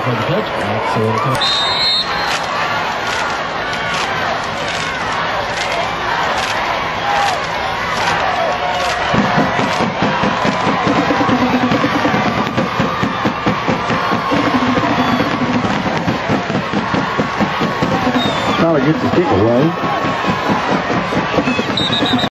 touchback. So to get the kick away.